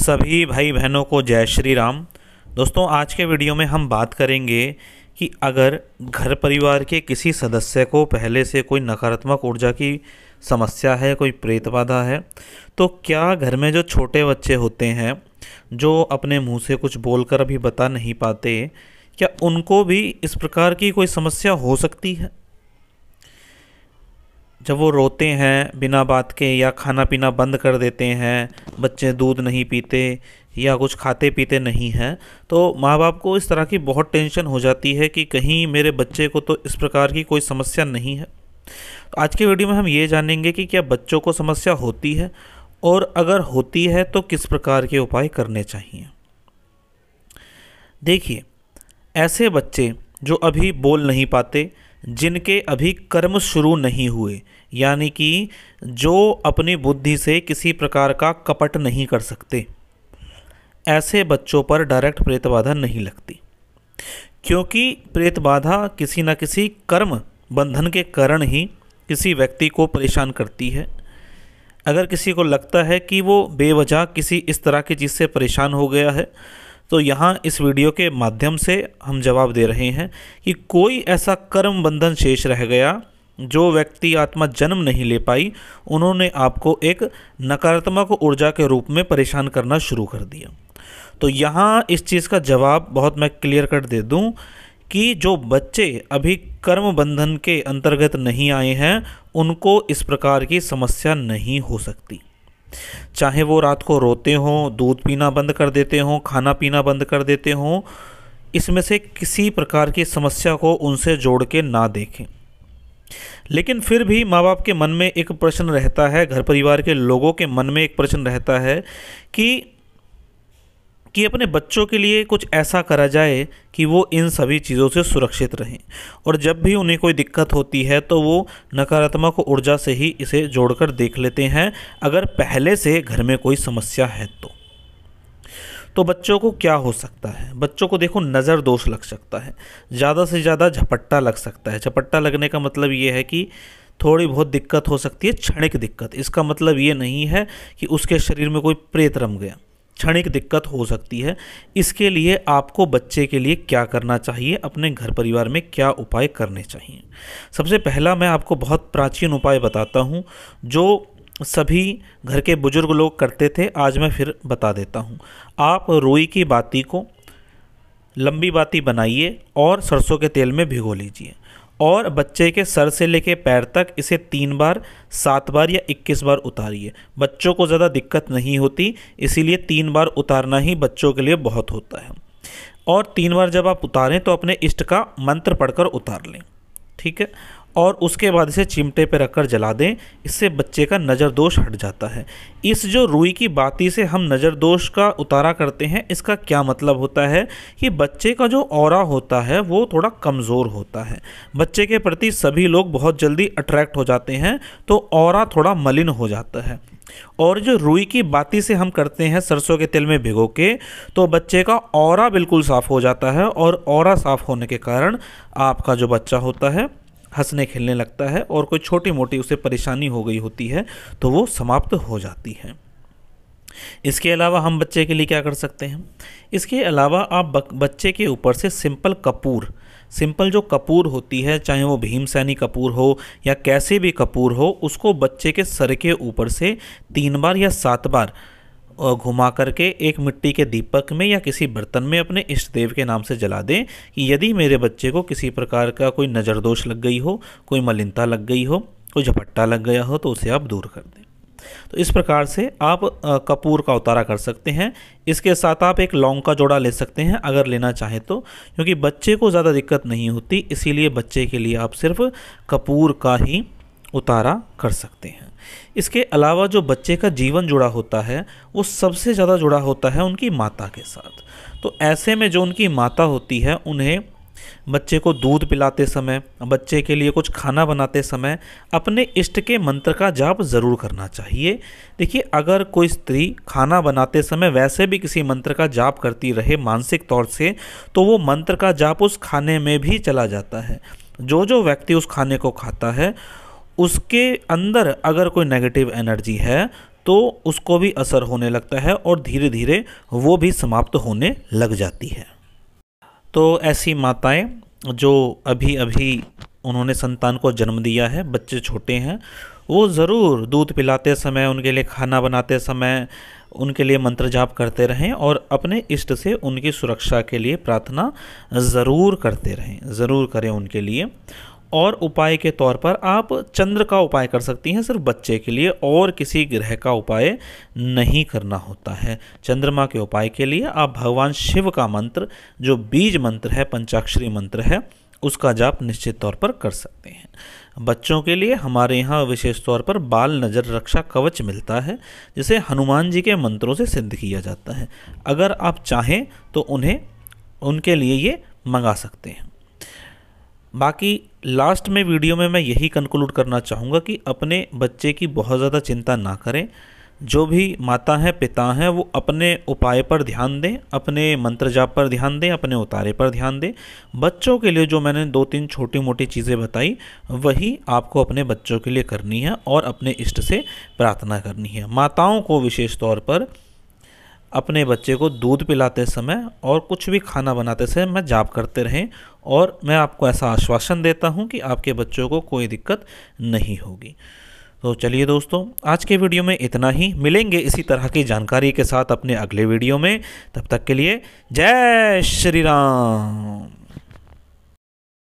सभी भाई बहनों को जय श्री राम दोस्तों, आज के वीडियो में हम बात करेंगे कि अगर घर परिवार के किसी सदस्य को पहले से कोई नकारात्मक ऊर्जा की समस्या है, कोई प्रेत बाधा है तो क्या घर में जो छोटे बच्चे होते हैं, जो अपने मुँह से कुछ बोलकर अभी बता नहीं पाते, क्या उनको भी इस प्रकार की कोई समस्या हो सकती है? जब वो रोते हैं, बिना बात के या खाना पीना बंद कर देते हैं, बच्चे दूध नहीं पीते या कुछ खाते पीते नहीं हैं तो माँ बाप को इस तरह की बहुत टेंशन हो जाती है कि कहीं मेरे बच्चे को तो इस प्रकार की कोई समस्या नहीं है। तो आज के वीडियो में हम ये जानेंगे कि क्या बच्चों को समस्या होती है और अगर होती है तो किस प्रकार के उपाय करने चाहिए। देखिए, ऐसे बच्चे जो अभी बोल नहीं पाते जिनके अभी कर्म शुरू नहीं हुए, यानी कि जो अपनी बुद्धि से किसी प्रकार का कपट नहीं कर सकते। ऐसे बच्चों पर डायरेक्ट प्रेत बाधा नहीं लगती, क्योंकि प्रेत बाधा किसी न किसी कर्म बंधन के कारण ही किसी व्यक्ति को परेशान करती है। अगर किसी को लगता है कि वो बेवजह किसी इस तरह की चीज़ से परेशान हो गया है तो यहाँ इस वीडियो के माध्यम से हम जवाब दे रहे हैं कि कोई ऐसा कर्म बंधन शेष रह गया जो व्यक्ति आत्मा जन्म नहीं ले पाई, उन्होंने आपको एक नकारात्मक ऊर्जा के रूप में परेशान करना शुरू कर दिया। तो यहाँ इस चीज़ का जवाब बहुत मैं क्लियर कट दे दूँ कि जो बच्चे अभी कर्म बंधन के अंतर्गत नहीं आए हैं, उनको इस प्रकार की समस्या नहीं हो सकती। चाहे वो रात को रोते हों, दूध पीना बंद कर देते हों, खाना पीना बंद कर देते हों, इसमें से किसी प्रकार की समस्या को उनसे जोड़ के ना देखें। लेकिन फिर भी माँ बाप के मन में एक प्रश्न रहता है घर परिवार के लोगों के मन में एक प्रश्न रहता है कि कि अपने बच्चों के लिए कुछ ऐसा करा जाए कि वो इन सभी चीज़ों से सुरक्षित रहें। और जब भी उन्हें कोई दिक्कत होती है तो वो नकारात्मक ऊर्जा से ही इसे जोड़कर देख लेते हैं, अगर पहले से घर में कोई समस्या है तो। तो बच्चों को क्या हो सकता है? बच्चों को देखो, नज़र दोष लग सकता है। ज़्यादा से ज़्यादा झपट्टा लग सकता है। झपट्टा लगने का मतलब ये है कि थोड़ी बहुत दिक्कत हो सकती है, क्षणिक दिक्कत। इसका मतलब ये नहीं है कि उसके शरीर में कोई प्रेत रम गया। क्षणिक दिक्कत हो सकती है। इसके लिए आपको बच्चे के लिए क्या करना चाहिए? अपने घर परिवार में क्या उपाय करने चाहिए? सबसे पहला मैं आपको बहुत प्राचीन उपाय बताता हूँ, जो सभी घर के बुज़ुर्ग लोग करते थे, आज मैं फिर बता देता हूँ। आप रोई की बाती को लंबी बाती बनाइए और सरसों के तेल में भिगो लीजिए। और बच्चे के सर से लेके पैर तक इसे तीन बार, सात बार या इक्कीस बार उतारिए। बच्चों को ज़्यादा दिक्कत नहीं होती, इसीलिए तीन बार उतारना ही बच्चों के लिए बहुत होता है। और तीन बार जब आप उतारें तो अपने इष्ट का मंत्र पढ़कर उतार लें। ठीक है? और उसके बाद इसे चिमटे पर रखकर जला दें, इससे बच्चे का नज़र दोष हट जाता है। इस जो रुई की बाती से हम नज़र दोष का उतारा करते हैं, इसका क्या मतलब होता है? कि बच्चे का जो और होता है, वो थोड़ा कमज़ोर होता है। बच्चे के प्रति सभी लोग बहुत जल्दी अट्रैक्ट हो जाते हैं तो और थोड़ा मलिन हो जाता है। और जो रुई की बाती से हम करते हैं सरसों के तेल में भिगो के तो बच्चे का और बिल्कुल साफ़ हो जाता है और और साफ़ होने के कारण आपका जो बच्चा होता है हंसने खेलने लगता है और कोई छोटी मोटी उसे परेशानी हो गई होती है तो वो समाप्त हो जाती है। इसके अलावा हम बच्चे के लिए क्या कर सकते हैं? इसके अलावा आप बच्चे के ऊपर से सिंपल कपूर, सिंपल जो कपूर होती है, चाहे वो भीम सैनी कपूर हो या कैसे भी कपूर हो, उसको बच्चे के सर के ऊपर से तीन बार या सात बार घुमा करके एक मिट्टी के दीपक में या किसी बर्तन में अपने इष्ट देव के नाम से जला दें कि यदि मेरे बच्चे को किसी प्रकार का कोई नज़र दोष लग गई हो, कोई मलिनता लग गई हो, कोई झपट्टा लग गया हो तो उसे आप दूर कर दें। तो इस प्रकार से आप कपूर का उतारा कर सकते हैं। इसके साथ आप एक लौंग का जोड़ा ले सकते हैं अगर लेना चाहें तो क्योंकि बच्चे को ज़्यादा दिक्कत नहीं होती, इसीलिए बच्चे के लिए आप सिर्फ़ कपूर का ही उतारा कर सकते हैं। इसके अलावा जो बच्चे का जीवन जुड़ा होता है, वो सबसे ज़्यादा जुड़ा होता है उनकी माता के साथ। तो ऐसे में जो उनकी माता होती है, उन्हें बच्चे को दूध पिलाते समय, बच्चे के लिए कुछ खाना बनाते समय अपने इष्ट के मंत्र का जाप ज़रूर करना चाहिए। देखिए, अगर कोई स्त्री खाना बनाते समय वैसे भी किसी मंत्र का जाप करती रहे मानसिक तौर से तो वो मंत्र का जाप उस खाने में भी चला जाता है। जो जो व्यक्ति उस खाने को खाता है उसके अंदर अगर कोई नेगेटिव एनर्जी है तो उसको भी असर होने लगता है और धीरे धीरे वो भी समाप्त होने लग जाती है। तो ऐसी माताएँ जो अभी अभी उन्होंने संतान को जन्म दिया है, बच्चे छोटे हैं, वो ज़रूर दूध पिलाते समय, उनके लिए खाना बनाते समय, उनके लिए मंत्र जाप करते रहें और अपने इष्ट से उनकी सुरक्षा के लिए प्रार्थना ज़रूर करते रहें, ज़रूर करें उनके लिए। और उपाय के तौर पर आप चंद्र का उपाय कर सकती हैं, सिर्फ़ बच्चे के लिए, और किसी ग्रह का उपाय नहीं करना होता है। चंद्रमा के उपाय के लिए आप भगवान शिव का मंत्र, जो बीज मंत्र है, पंचाक्षरी मंत्र है, उसका जाप निश्चित तौर पर कर सकते हैं। बच्चों के लिए हमारे यहाँ विशेष तौर पर बाल नज़र रक्षा कवच मिलता है, जिसे हनुमान जी के मंत्रों से सिद्ध किया जाता है। अगर आप चाहें तो उन्हें, उनके लिए ये मंगा सकते हैं। बाकी लास्ट में वीडियो में मैं यही कंक्लूड करना चाहूँगा कि अपने बच्चे की बहुत ज़्यादा चिंता ना करें। जो भी माता हैं, पिता हैं, वो अपने उपाय पर ध्यान दें, अपने मंत्र जाप पर ध्यान दें, अपने उतारे पर ध्यान दें। बच्चों के लिए जो मैंने दो तीन छोटी मोटी चीज़ें बताई, वही आपको अपने बच्चों के लिए करनी है और अपने इष्ट से प्रार्थना करनी है। माताओं को विशेष तौर पर अपने बच्चे को दूध पिलाते समय और कुछ भी खाना बनाते समय मैं जाप करते रहें और मैं आपको ऐसा आश्वासन देता हूँ कि आपके बच्चों को कोई दिक्कत नहीं होगी। तो चलिए दोस्तों, आज के वीडियो में इतना ही। मिलेंगे इसी तरह की जानकारी के साथ अपने अगले वीडियो में। तब तक के लिए जय श्री राम।